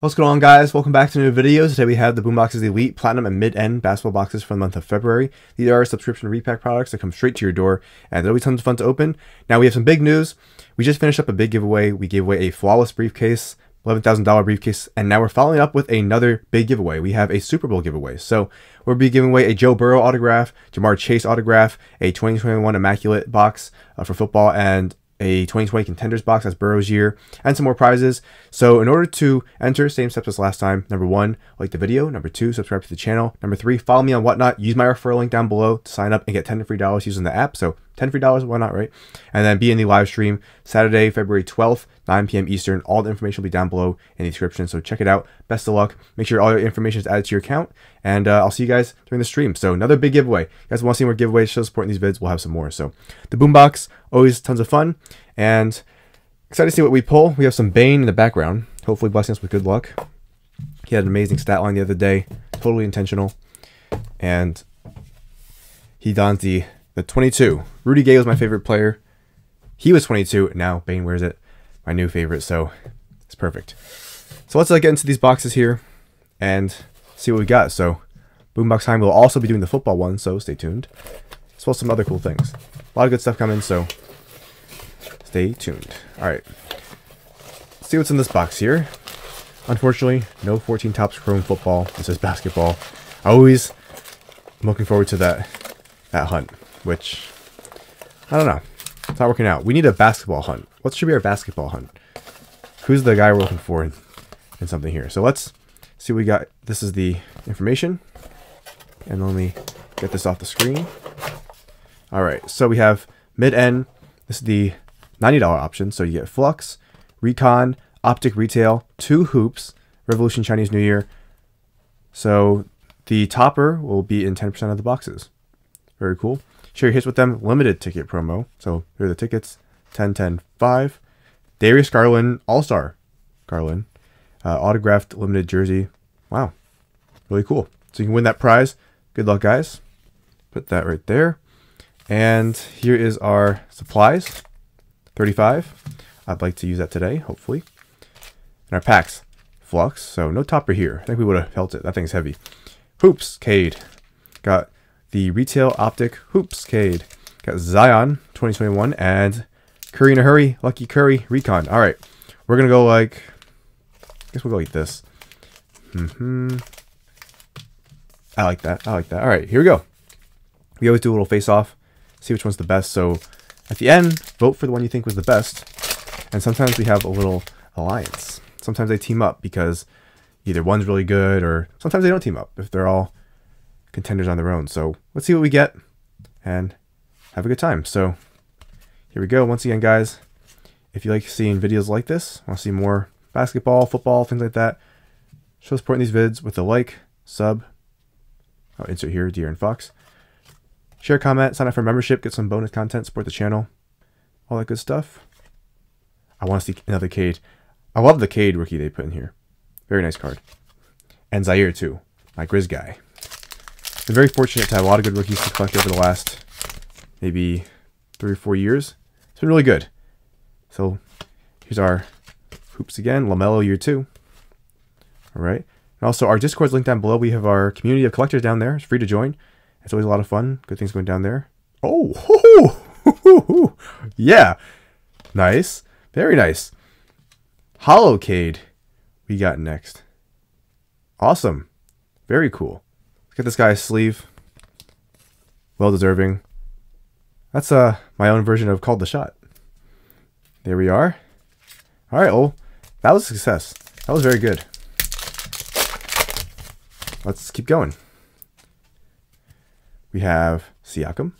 What's going on guys? Welcome back to new videos. Today we have the Boomboxes Elite Platinum and Mid-End basketball boxes for the month of February. These are subscription repack products that come straight to your door and they're always tons of fun to open. Now we have some big news. We just finished up a big giveaway. We gave away a flawless briefcase, $11,000 briefcase, and now we're following up with another big giveaway. We have a Super Bowl giveaway. So we'll be giving away a Joe Burrow autograph, Ja'Marr Chase autograph, a 2021 Immaculate box uh, for football, and a 2020 contenders box as Burrow's year, and some more prizes. So in order to enter, same steps as last time. Number one, like the video. Number two, subscribe to the channel. Number three, follow me on Whatnot. Use my referral link down below to sign up and get 10 free dollars using the app. So 10 free dollars, why not, right? And then be in the live stream Saturday, February 12th, 9 p.m. Eastern. All the information will be down below in the description. So check it out. Best of luck. Make sure all your information is added to your account. And uh, I'll see you guys during the stream. So another big giveaway. You guys want to see more giveaways, show support in these vids, we'll have some more. So the boombox, always tons of fun. And excited to see what we pull. We have some Bane in the background. Hopefully blessing us with good luck. He had an amazing stat line the other day. Totally intentional. And he dons the, the 22. Rudy Gay was my favorite player. He was 22. Now Bane wears it. My new favorite. So it's perfect. So let's uh, get into these boxes here and see what we got. So Boombox Time will also be doing the football one. So stay tuned. As well as some other cool things. A lot of good stuff coming. So Stay tuned. Alright. See what's in this box here. Unfortunately, no 14 Topps Chrome football. This is basketball. I always am looking forward to that that hunt, which I don't know. It's not working out. We need a basketball hunt. What should be our basketball hunt? Who's the guy we're looking for in, in something here? So let's see we got. This is the information. And let me get this off the screen. All right, so we have mid-end. This is the $90 option. So you get Flux, Recon, Optic Retail, two hoops, Revolution Chinese New Year. So the topper will be in 10% of the boxes. Very cool. Share hits with them. Limited ticket promo. So here are the tickets 10, 10, 5. Darius Garland, All Star Garland. Uh, autographed limited jersey. Wow. Really cool. So you can win that prize. Good luck, guys. Put that right there. And here is our supplies. 35. I'd like to use that today, hopefully. And our packs, Flux, so no topper here. I think we would have felt it. That thing's heavy. Hoops, Cade. Got the Retail Optic Hoops, Cade. Got Zion, 2021, and Curry in a Hurry, Lucky Curry, Recon. All right, we're going to go like, I guess we'll go like this. Mm hmm I like that. I like that. All right, here we go. We always do a little face-off, see which one's the best. So at the end, vote for the one you think was the best. And sometimes we have a little alliance. Sometimes they team up because either one's really good or sometimes they don't team up if they're all contenders on their own. So let's see what we get and have a good time. So here we go. Once again, guys, if you like seeing videos like this, want to see more basketball, football, things like that, show support in these vids with a like, sub. I'll insert here, Deer and Fox. Share, comment, sign up for membership, get some bonus content, support the channel, all that good stuff. I want to see another Cade. I love the Cade rookie they put in here. Very nice card. And Ziaire too, my Grizz guy. Been very fortunate to have a lot of good rookies to collect over the last maybe three or four years. It's been really good. So here's our hoops again, LaMelo year two. All right. And also our Discord's linked down below. We have our community of collectors down there. It's free to join. It's always a lot of fun. Good things going down there. Oh, yeah. Nice. Very nice. Hollowcade we got next. Awesome. Very cool. At this guy's sleeve. Well deserving. That's uh my own version of called the shot. There we are. All right, well, that was a success. That was very good. Let's keep going. We have Siakam.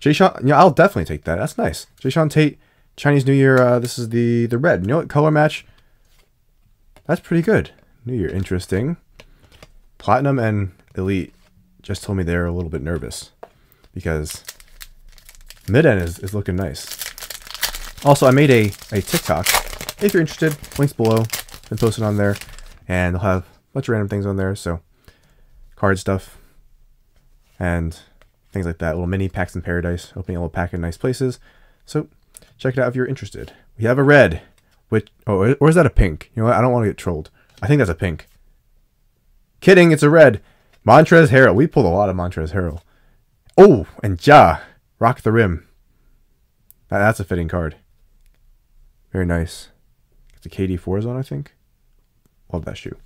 Jae'Sean, yeah, I'll definitely take that. That's nice. Jae'Sean Tate, Chinese New Year. Uh, this is the the red. You know what? Color match. That's pretty good. New Year, interesting. Platinum and Elite just told me they're a little bit nervous because mid end is, is looking nice. Also, I made a, a TikTok. If you're interested, links below. Been posted on there. And they'll have a bunch of random things on there. So, card stuff, and things like that. Little mini packs in paradise, opening a little pack in nice places. So check it out if you're interested. We have a red, Which oh, or is that a pink? You know what? I don't want to get trolled. I think that's a pink. Kidding, it's a red. Montrezl Harrell. We pulled a lot of Montrezl Harrell. Oh, and Ja. Rock the rim. that's a fitting card. Very nice. It's a KD 4 on, I think. Love that shoe.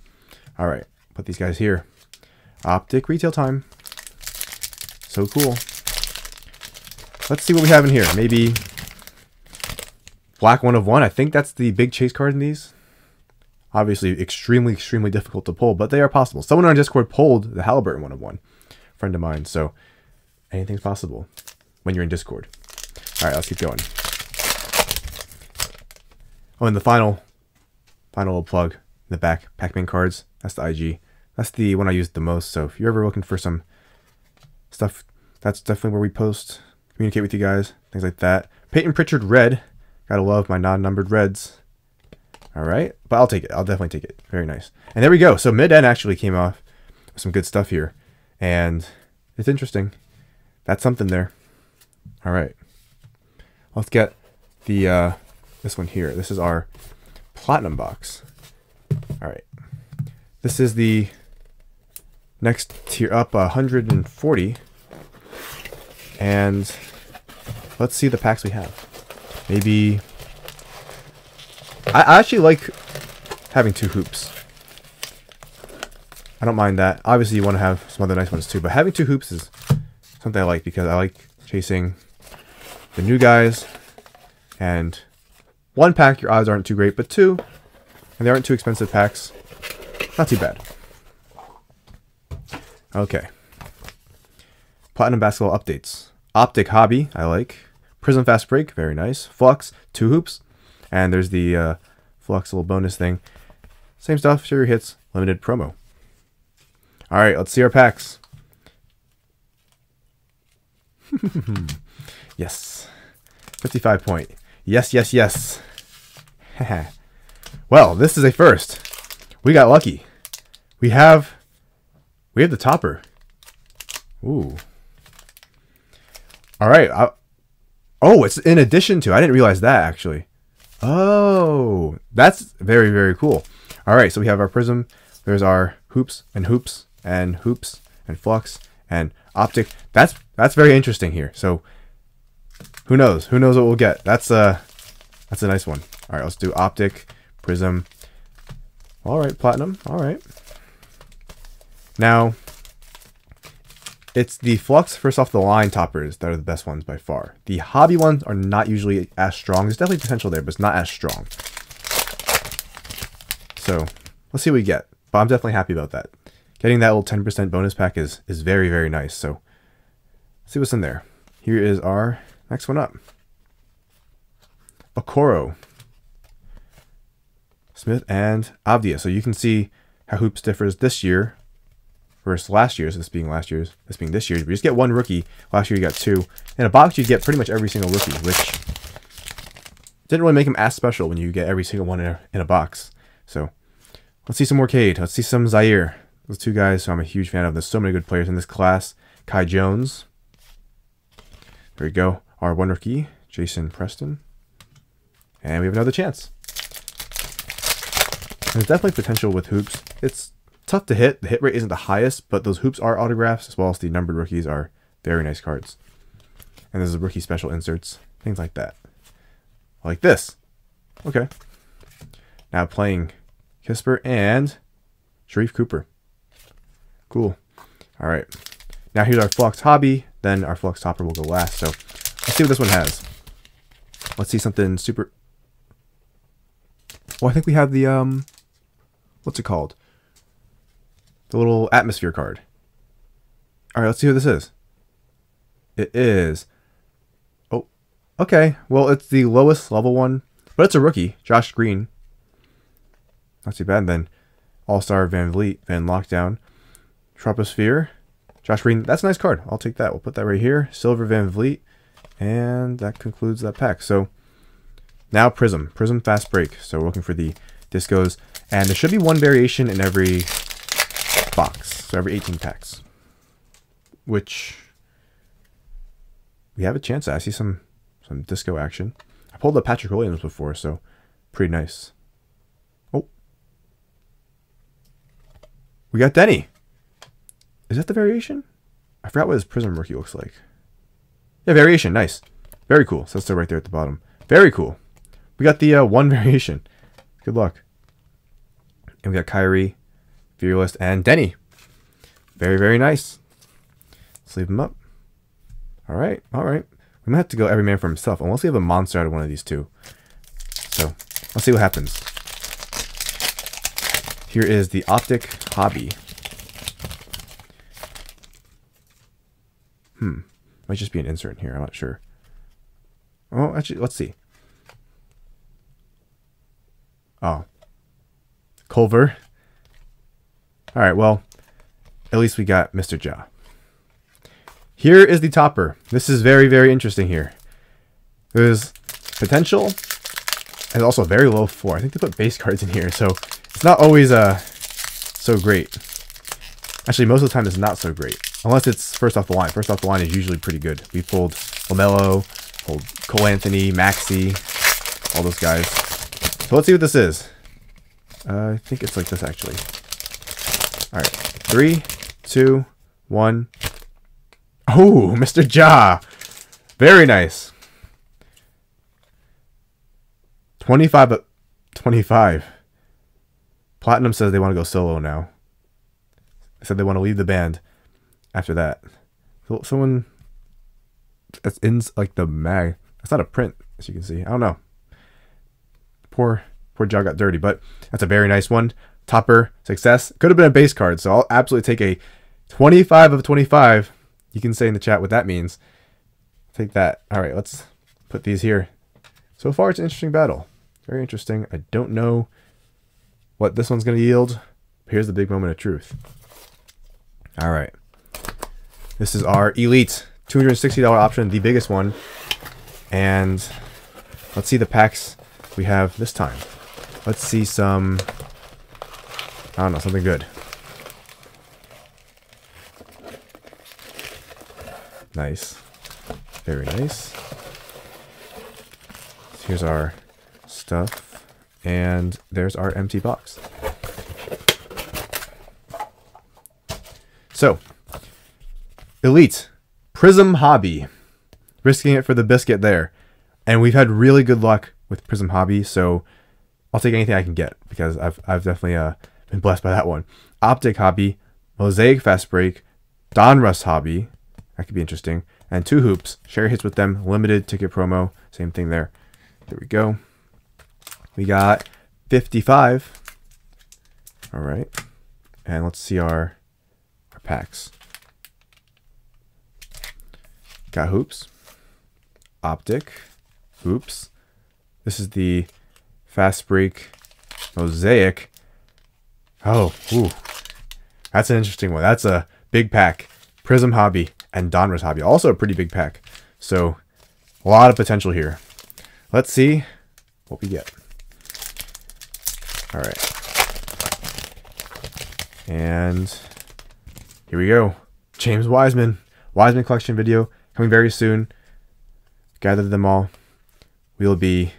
All right, put these guys here. Optic retail time. So cool. Let's see what we have in here. Maybe black one of one. I think that's the big chase card in these. Obviously, extremely, extremely difficult to pull, but they are possible. Someone on Discord pulled the Halliburton one of one, friend of mine. So anything's possible when you're in Discord. All right, let's keep going. Oh, and the final, final little plug in the back, Packman cards. That's the IG. That's the one I use the most. So if you're ever looking for some stuff, that's definitely where we post, communicate with you guys, things like that. Payton Pritchard Red. Gotta love my non-numbered reds. All right, but I'll take it. I'll definitely take it. Very nice. And there we go. So mid-end actually came off with some good stuff here. And it's interesting. That's something there. All right. Let's get the uh, this one here. This is our platinum box. All right. This is the next tier up 140. And let's see the packs we have. Maybe I, actually like having two hoops. I don't mind that. Obviously, you want to have some other nice ones too, but having two hoops is something I like because I like chasing the new guys. And one pack, your odds aren't too great, but two, and they aren't too expensive packs, not too bad. Okay. Platinum Basketball updates. Optic Hobby, I like. Prizm Fast Break, very nice. Flux, two hoops. And there's the uh, Flux bonus thing. Same stuff, Sure hits, limited promo. All right, let's see our packs. yes. 55 point. Yes, yes, yes. well, this is a first. We got lucky. We have we have the topper. Ooh. All right. I, oh, it's in addition to. I didn't realize that actually. Oh, that's very, very cool. All right, so we have our prizm. There's our hoops and hoops and hoops and flux and optic. That's that's very interesting here. So who knows? Who knows what we'll get? That's a that's a nice one. All right, let's do optic, prizm. All right, platinum. All right. Now, it's the Flux first off the line toppers that are the best ones by far. The hobby ones are not usually as strong. There's definitely potential there, but it's not as strong. So let's see what we get. But I'm definitely happy about that. Getting that little 10% bonus pack is, is very, very nice. So see what's in there. Here is our next one up. Okoro. Smith and Avdija. So you can see how Hoops differs this year versus last year's, this being last year's, this being this year's. We just get one rookie. Last year you got two. In a box, you get pretty much every single rookie, which didn't really make them as special when you get every single one in a, in a box. So let's see some more Cade. Let's see some Ziaire. Those two guys who I'm a huge fan of. There's so many good players in this class. Kai Jones. There we go. Our one rookie, Jason Preston. And we have another chance. There's definitely potential with hoops. It's tough to hit. The hit rate isn't the highest, but those hoops are autographs as well as the numbered rookies are very nice cards. And there's a rookie special inserts, things like that. Like this. Okay. Now playing Kispert and Sharife Cooper. Cool. All right. Now here's our Flux Hobby. Then our Flux Topper will go last. So let's see what this one has. Let's see something super... Well, I think we have the, um... What's it called? The little atmosphere card. All right, let's see who this is. It is. Oh, okay. Well, it's the lowest level one, but it's a rookie, Josh Green. Not too bad then. All Star VanVleet, Van Lockdown, Troposphere, Josh Green. That's a nice card. I'll take that. We'll put that right here. Silver VanVleet, and that concludes that pack. So now Prizm, Prizm Fast Break. So we're looking for the discos, and there should be one variation in every box. So every 18 packs. Which we have a chance. I see some some disco action. I pulled the Patrick Williams before, so Pretty nice. Oh. We got Deni. Is that the variation? I forgot what his Prizm Rookie looks like. Yeah, variation. Nice. Very cool. So that's still right there at the bottom. Very cool. We got the uh, one variation. Good luck. And we got Kyrie, Fearless, and Deni. Very, very nice. Let's leave them up. All right. All right. We might have to go every man for himself, unless we have a monster out of one of these two. So, let's see what happens. Here is the Optic Hobby. Hmm. Might just be an insert in here. I'm not sure. Oh, actually, let's see. Oh. Culver. All right, well, at least we got Mr. Ja. Here is the topper. This is very, very interesting here. There's potential and also very low floor. I think they put base cards in here, so it's not always uh, so great. Actually, most of the time it's not so great. Unless it's first off the line. First off the line is usually pretty good. We pulled LaMelo, pulled Cole Anthony, Maxey, all those guys. So let's see what this is. Uh, I think it's like this, actually. All right. Three, two, one. Oh, Mr. Ja. Very nice. 25, uh, 25. Platinum says they want to go solo now. They said they want to leave the band after that. So someone that's in like the mag. That's not a print, as you can see. I don't know. Poor poor Ja got dirty, but that's a very nice one. Topper success. Could have been a base card, so I'll absolutely take a 25 of 25. You can say in the chat what that means. Take that. All right, let's put these here. So far, it's an interesting battle. Very interesting. I don't know what this one's going to yield. Here's the big moment of truth. All right. This is our Elite $260 option, the biggest one. And let's see the packs we have this time. Let's see some, I don't know, something good. Nice. Very nice. Here's our stuff. And there's our empty box. So, Elite, Prizm Hobby. Risking it for the biscuit there. And we've had really good luck with Prizm Hobby, so I'll take anything I can get because I've, I've definitely uh, been blessed by that one. Optic Hobby, Mosaic Fast Break, Donruss Hobby, that could be interesting, and two hoops. Share hits with them, limited ticket promo, same thing there. There we go. We got 55. All right. And let's see our, our packs. Got hoops. Optic. Hoops. This is the Fast Break Mosaic. Oh, ooh. That's an interesting one. That's a big pack. Prizm Hobby and Donruss Hobby. Also a pretty big pack. So, a lot of potential here. Let's see what we get. All right. And here we go. James Wiseman. Wiseman collection video coming very soon. Gathered them all. We'll be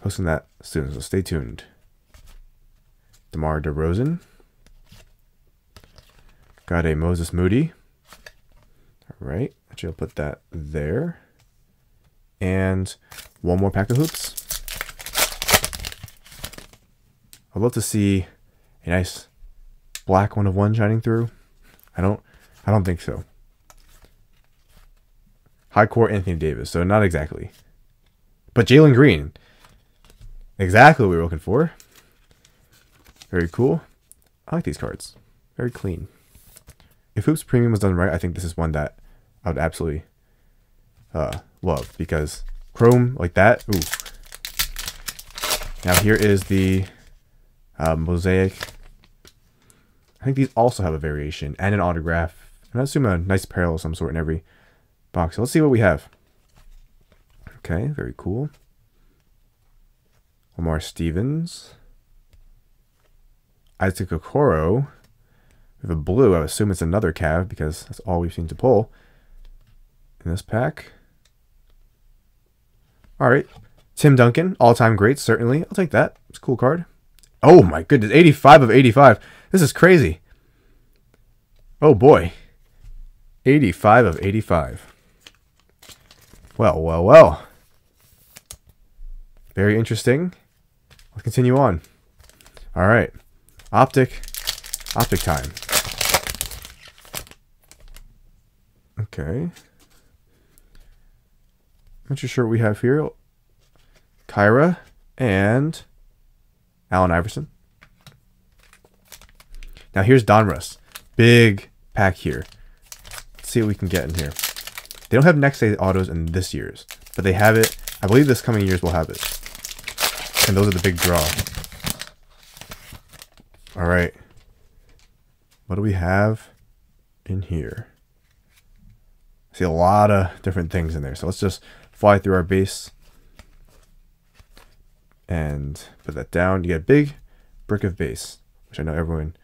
posting that soon, so stay tuned. DeMar DeRozan. Got a Moses Moody. All right. Actually, I'll put that there. And one more pack of hoops. I'd love to see a nice black one of one shining through. I don't I don't think so. High core Anthony Davis, so not exactly. But Jalen Green. Exactly what we were looking for. Very cool. I like these cards. Very clean. If Hoops Premium was done right, I think this is one that I would absolutely uh, love because Chrome like that. Ooh. Now here is the uh, Mosaic. I think these also have a variation and an autograph. And I assume a nice parallel of some sort in every box. So let's see what we have. Okay, very cool. Lamar Stevens. Isaac Okoro. We have a blue. I assume it's another Cav because that's all we've seen to pull in this pack. All right. Tim Duncan, all-time great, certainly. I'll take that. It's a cool card. Oh my goodness, 85 of 85. This is crazy. Oh boy. 85 of 85. Well, well, well. Very interesting. Let's continue on. All right. Optic. Optic time. Okay. Not too sure what we have here. Kyra and Allen Iverson. Now here's Donruss. Big pack here. Let's see what we can get in here. They don't have next day autos in this year's, but they have it. I believe this coming year's will have it. And those are the big draw. All right. What do we have in here? I see a lot of different things in there. So let's just fly through our base and put that down. You get a big brick of base, which I know everyone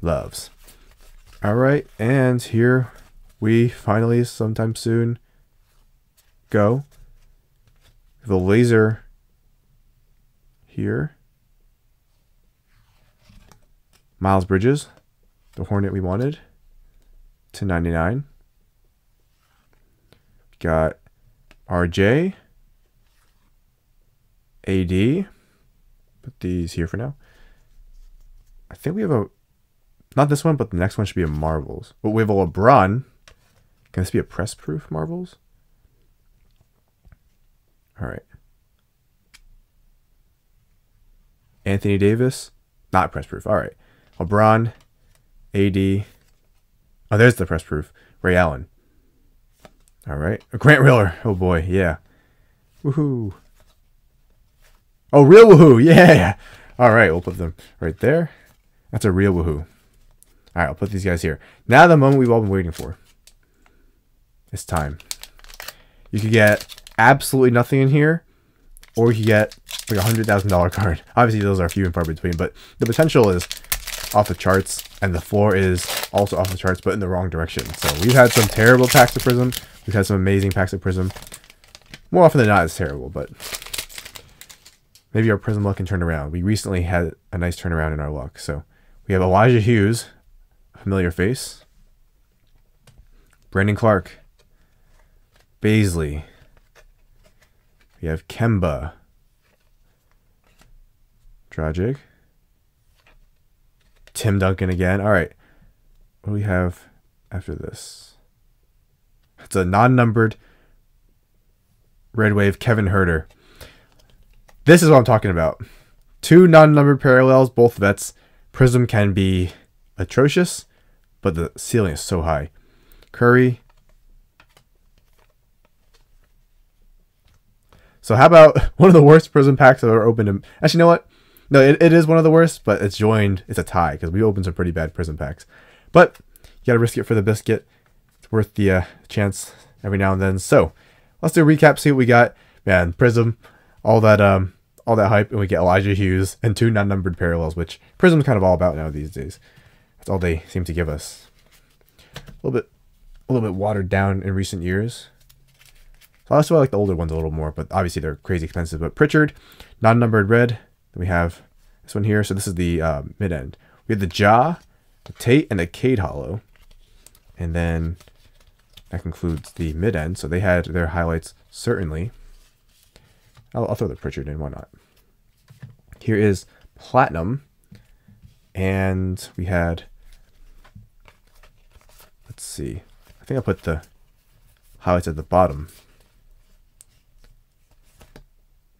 loves. All right, and here we finally, sometime soon, go. The laser here. Miles Bridges, the Hornet we wanted, to 99. Got RJ, AD. Put these here for now. I think we have a, not this one, but the next one should be a Marvels. But we have a LeBron. Can this be a press proof Marvels? All right. Anthony Davis, not press proof. All right. LeBron, AD. Oh, there's the press proof. Ray Allen. All right. A Grant Riller. Oh boy, yeah. Woohoo. Oh, real woohoo! Yeah. All right, we'll put them right there. That's a real woohoo. All right, I'll put these guys here. Now the moment we've all been waiting for. It's time. You could get absolutely nothing in here, or you could get like a hundred thousand dollar card. Obviously, those are a few and far between, but the potential is off the charts, and the floor is also off the charts, but in the wrong direction. So we've had some terrible packs of Prizm. We've had some amazing packs of Prizm. More often than not, it's terrible, but maybe our Prizm luck can turn around. We recently had a nice turnaround in our luck. So we have Elijah Hughes, familiar face. Brandon Clarke. Bazley. We have Kemba. Tragic. Tim Duncan again. All right. What do we have after this? It's a non-numbered Red Wave Kevin Huerter. This is what I'm talking about. Two non-numbered parallels, both vets. Prizm can be atrocious, but the ceiling is so high. Curry. So how about one of the worst Prizm packs I've ever opened? Actually, you know what? No, it, it is one of the worst, but it's joined. It's a tie because we opened some pretty bad Prizm packs. But you got to risk it for the biscuit. It's worth the uh, chance every now and then. So let's do a recap, see what we got. Man, Prizm, all that um, all that hype, and we get Elijah Hughes and two non-numbered parallels, which Prizm's kind of all about now these days. That's all they seem to give us. A little bit, a little bit watered down in recent years. So that's why I like the older ones a little more, but obviously they're crazy expensive. But Pritchard, non-numbered red, then we have this one here. So this is the uh, mid end. We have the Ja, the Tate, and the Cade Hollow. And then that concludes the mid end. So they had their highlights certainly. I'll, I'll throw the Pritchard in. Why not? Here is Platinum. And we had, let's see. I think I put the highlights at the bottom.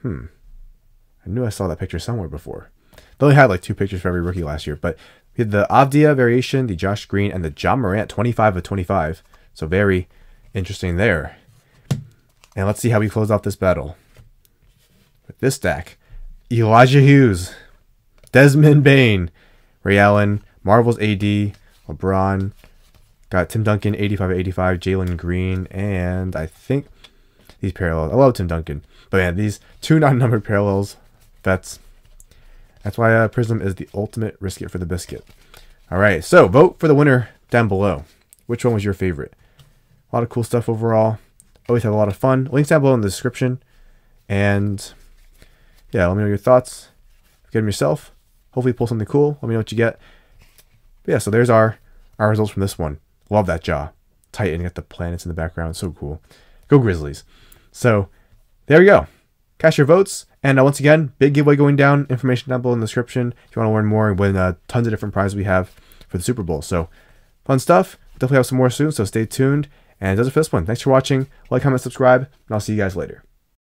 Hmm. I knew I saw that picture somewhere before. They only had like two pictures for every rookie last year, but we had the Avdija variation, the Josh Green, and the John Morant 25 of 25. So very interesting there. And let's see how we close out this battle. With this stack, Elijah Hughes, Desmond Bane, Ray Allen, Marvel's AD, LeBron, got Tim Duncan 85 85, Jalen Green, and I think these parallels. I love Tim Duncan. But man, these two non-numbered parallels that's that's why uh, Prizm is the ultimate risk it for the biscuit. All right, so vote for the winner down below. Which one was your favorite? A lot of cool stuff overall. Always have a lot of fun. Links down below in the description. And yeah, let me know your thoughts. Get them yourself. Hopefully, pull something cool. Let me know what you get. But yeah, so there's our our results from this one. Love that Ja. Tight and got the planets in the background. So cool. Go Grizzlies. So there you go. Cast your votes. And uh, once again, big giveaway going down. Information down below in the description if you want to learn more and win uh, tons of different prizes we have for the Super Bowl. So fun stuff. Definitely have some more soon. So stay tuned. And that's it for this one. Thanks for watching. Like, comment, subscribe, and I'll see you guys later.